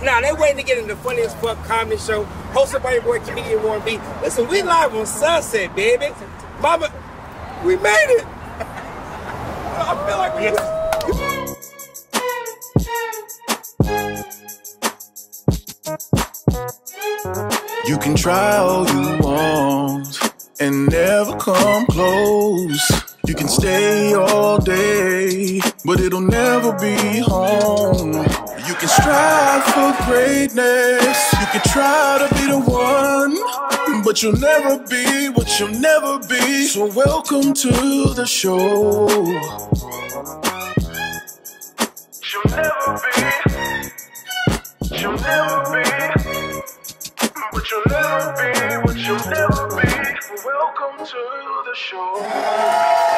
still waiting to get in the funniest fuck comedy show, hosted by your boy comedian Warren V. Listen, we live on Sunset, baby. Mama, we made it. I feel like we. You can try all you want and never come close. You can stay all day, but it'll never be home. Greatness. You can try to be the one, but you'll never be what you'll never be. So, welcome to the show. She'll never be. She'll never be. But you'll never be what you'll never be. Welcome to the show.